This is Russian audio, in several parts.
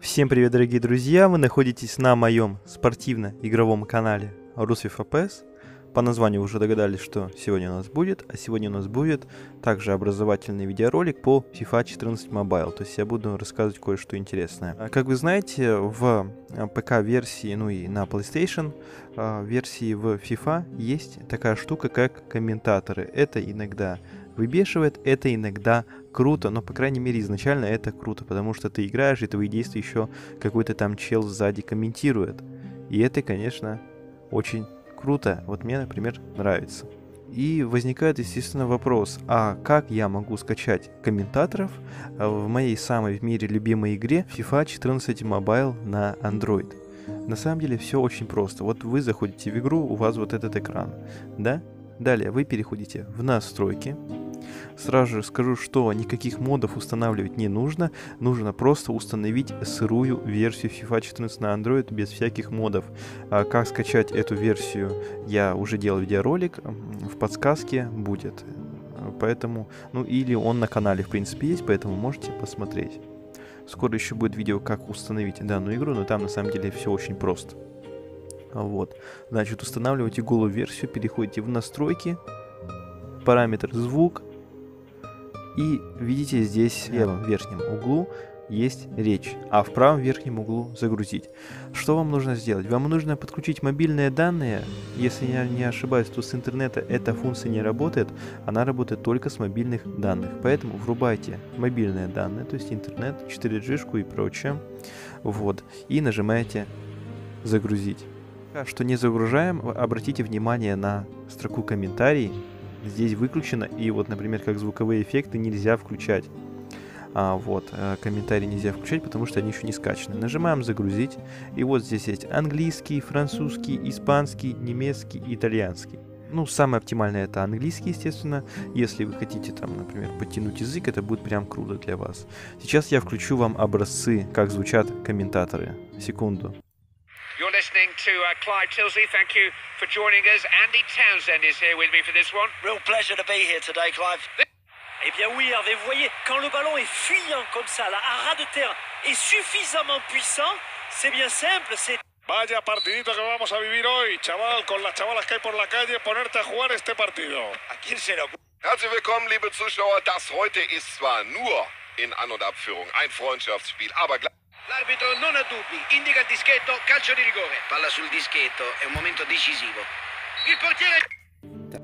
Всем привет, дорогие друзья! Вы находитесь на моем спортивно-игровом канале АПС. По названию уже догадались, что сегодня у нас будет. А сегодня у нас будет также образовательный видеоролик по FIFA 14 Mobile. То есть я буду рассказывать кое-что интересное. А Как вы знаете, в ПК-версии, ну и на PlayStation а, версии в FIFA есть такая штука, как комментаторы. Это иногда выбешивает, это иногда круто, но, по крайней мере, изначально это круто, потому что ты играешь, и твои действия еще какой-то там чел сзади комментирует. И это, конечно, очень круто. Вот мне, например, нравится. И возникает, естественно, вопрос, а как я могу скачать комментаторов в моей самой в мире любимой игре FIFA 14 Mobile на Android? На самом деле все очень просто. Вот вы заходите в игру, у вас вот этот экран, да? Далее вы переходите в настройки, Сразу же скажу, что никаких модов устанавливать не нужно. Нужно просто установить сырую версию FIFA 14 на Android без всяких модов. А как скачать эту версию, я уже делал видеоролик. В подсказке будет. Поэтому, ну или он на канале в принципе есть, поэтому можете посмотреть. Скоро еще будет видео, как установить данную игру, но там на самом деле все очень просто. Вот. Значит, устанавливайте голую версию, переходите в настройки, параметр звук, и видите здесь в левом верхнем углу есть речь, а в правом верхнем углу загрузить. Что вам нужно сделать? Вам нужно подключить мобильные данные. Если я не ошибаюсь, то с интернета эта функция не работает. Она работает только с мобильных данных. Поэтому врубайте мобильные данные, то есть интернет, 4G и прочее. Вот. И нажимаете загрузить. Что не загружаем, обратите внимание на строку комментарий здесь выключено, и вот, например, как звуковые эффекты нельзя включать. А, вот, э, комментарии нельзя включать, потому что они еще не скачаны. Нажимаем «Загрузить», и вот здесь есть английский, французский, испанский, немецкий, итальянский. Ну, самое оптимальное это английский, естественно. Если вы хотите там, например, подтянуть язык, это будет прям круто для вас. Сейчас я включу вам образцы, как звучат комментаторы. Секунду. To uh, Clive Tilsley. Thank you for joining us. Andy Townsend is here with me for this one. Real pleasure to be here today, Clive. Eh bien oui, Hervé, vous voyez, quand le ballon est fuyant comme ça, là, à ras de terre, et suffisamment puissant, c'est bien simple, c'est... Vaya partidito que vamos a vivir hoy, chaval, con las chavalas que hay por la calle, ponerte a jugar este partido. ¿A quién se le ocurre? Herzlich willkommen, liebe Zuschauer. Das heute ist zwar nur in An- und Abführung ein Freundschaftsspiel, aber gleich. L'arbitro non ha dubbi, indica il dischetto, calcio di rigore. Palla sul dischetto, è un momento decisivo. Il portiere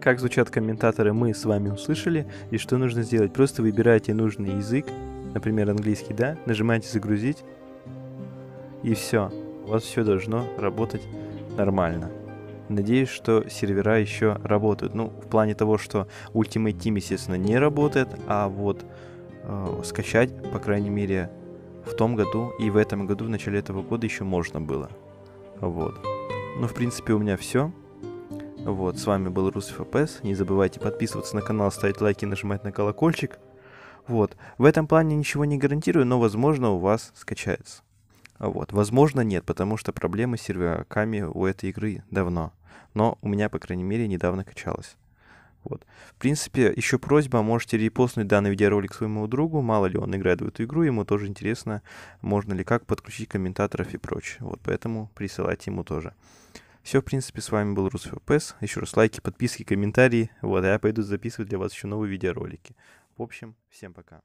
Как звучат комментаторы, мы с вами услышали. И что нужно сделать? Просто выбираете нужный язык, например, английский, да, нажимаете «Загрузить», и все. У вас все должно работать нормально. Надеюсь, что сервера еще работают. Ну, в плане того, что Ultimate Team, естественно, не работает, а вот э, скачать, по крайней мере, в том году и в этом году, в начале этого года еще можно было. Вот. Ну, в принципе, у меня все. Вот, с вами был Русов ФПС. Не забывайте подписываться на канал, ставить лайки нажимать на колокольчик. Вот. В этом плане ничего не гарантирую, но, возможно, у вас скачается. Вот. Возможно, нет, потому что проблемы с серверками у этой игры давно. Но у меня, по крайней мере, недавно качалось. Вот. В принципе, еще просьба, можете репостнуть данный видеоролик своему другу, мало ли он играет в эту игру, ему тоже интересно, можно ли как подключить комментаторов и прочее. Вот, поэтому присылайте ему тоже. Все, в принципе, с вами был Русф ПС. Еще раз лайки, подписки, комментарии. Вот, а я пойду записывать для вас еще новые видеоролики. В общем, всем пока.